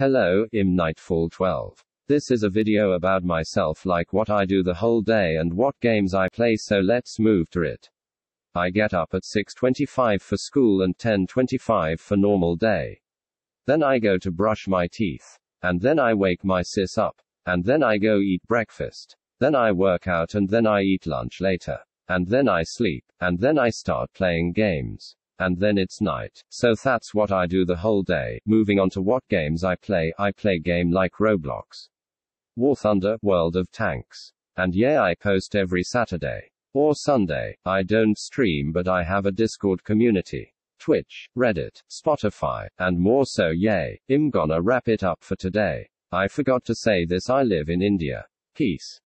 Hello, im Nightfall 12. This is a video about myself like what I do the whole day and what games I play so let's move to it. I get up at 6:25 for school and 10:25 for normal day. Then I go to brush my teeth. And then I wake my sis up. And then I go eat breakfast. Then I work out and then I eat lunch later. And then I sleep. And then I start playing games. And then it's night. So that's what I do the whole day. Moving on to what games I play. I play game like Roblox. War Thunder, World of Tanks. And yeah, I post every Saturday. Or Sunday. I don't stream but I have a Discord community. Twitch, Reddit, Spotify, and more so yay. I'm gonna wrap it up for today. I forgot to say this I live in India. Peace.